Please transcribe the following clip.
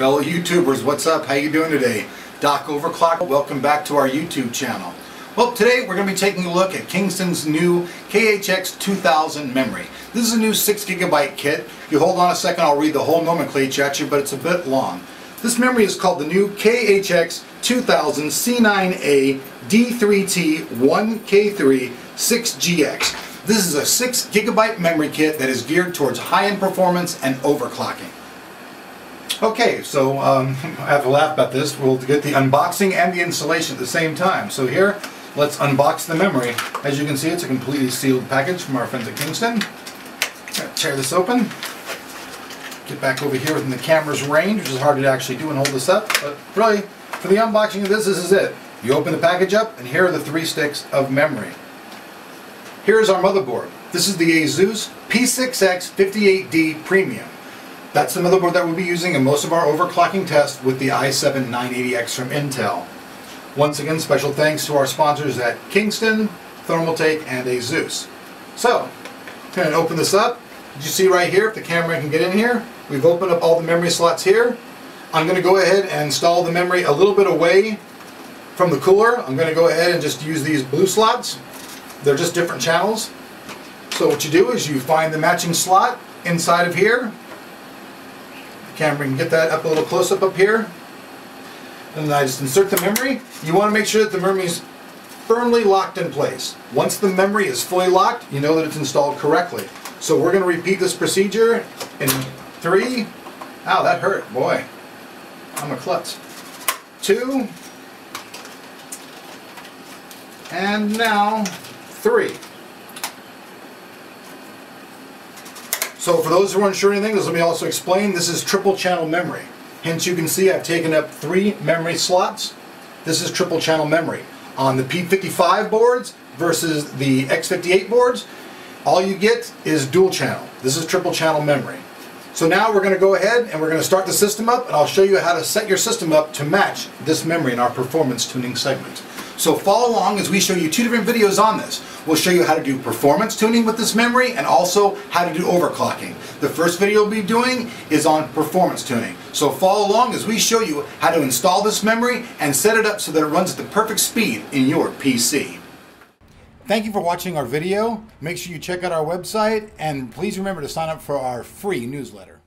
Fellow YouTubers, what's up? How you doing today? Doc Overclock, welcome back to our YouTube channel. Well, today we're going to be taking a look at Kingston's new KHX 2000 memory. This is a new 6 gigabyte kit. If you hold on a second, I'll read the whole nomenclature at you, but it's a bit long. This memory is called the new KHX 2000 C9A D3T 1K3 6GX. This is a 6 gigabyte memory kit that is geared towards high-end performance and overclocking. Okay, so um, I have to laugh about this. We'll get the unboxing and the installation at the same time. So here, let's unbox the memory. As you can see, it's a completely sealed package from our friends at Kingston. Tear this open. Get back over here within the camera's range, which is hard to actually do and hold this up. But really, for the unboxing of this, this is it. You open the package up, and here are the three sticks of memory. Here's our motherboard. This is the ASUS P6X 58D Premium. That's the motherboard that we'll be using in most of our overclocking tests with the i7-980X from Intel. Once again, special thanks to our sponsors at Kingston, Thermaltake, and ASUS. So, going to open this up. Did you see right here, if the camera can get in here, we've opened up all the memory slots here. I'm going to go ahead and install the memory a little bit away from the cooler. I'm going to go ahead and just use these blue slots. They're just different channels. So what you do is you find the matching slot inside of here, camera can get that up a little close up up here. And then I just insert the memory. You want to make sure that the memory is firmly locked in place. Once the memory is fully locked, you know that it's installed correctly. So we're going to repeat this procedure in three. Ow, that hurt, boy. I'm a klutz. Two. And now three. So for those who aren't sure anything, let me also explain, this is triple channel memory. Hence you can see I've taken up three memory slots. This is triple channel memory. On the P55 boards versus the X58 boards, all you get is dual channel. This is triple channel memory. So now we're going to go ahead and we're going to start the system up and I'll show you how to set your system up to match this memory in our performance tuning segment. So follow along as we show you two different videos on this. We'll show you how to do performance tuning with this memory and also how to do overclocking. The first video we'll be doing is on performance tuning. So follow along as we show you how to install this memory and set it up so that it runs at the perfect speed in your PC. Thank you for watching our video. Make sure you check out our website and please remember to sign up for our free newsletter.